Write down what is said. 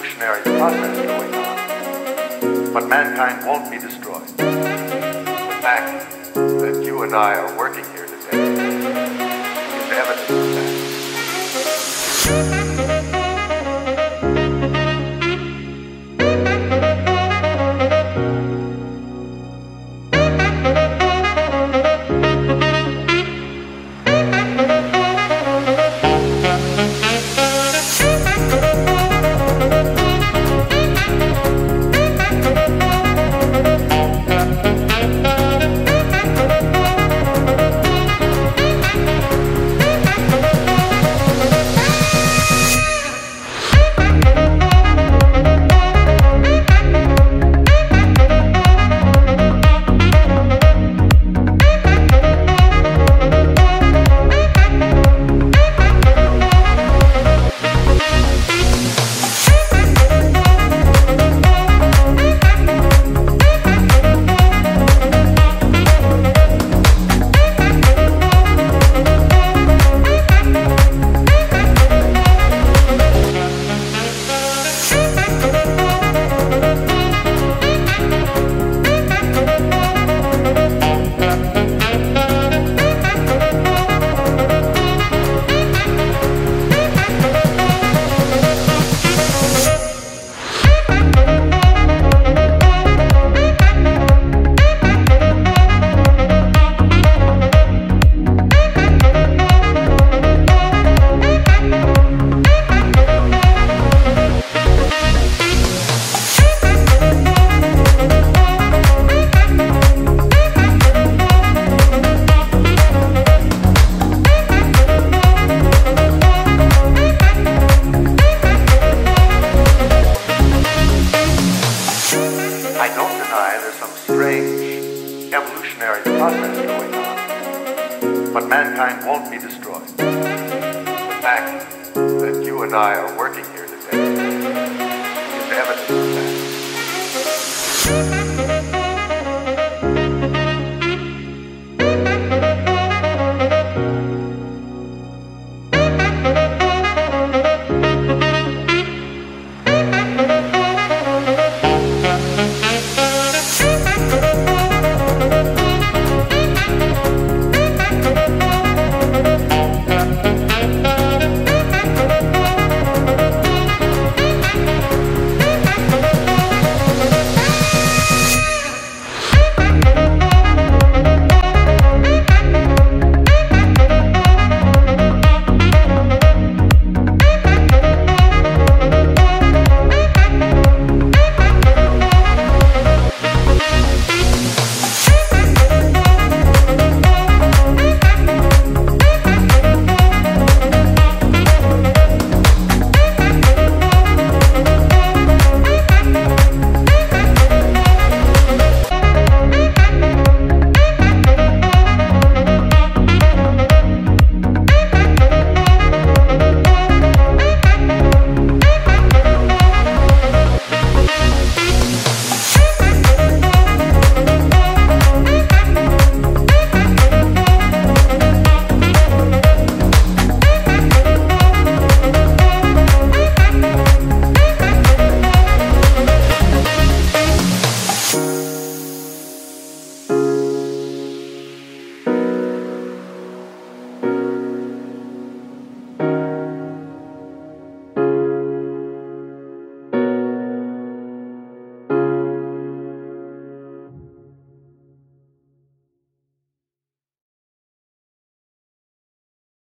evolutionary progress going on, but mankind won't be destroyed. The fact that you and I are working here There's some strange evolutionary process going on, but mankind won't be destroyed. The fact that you and I are working here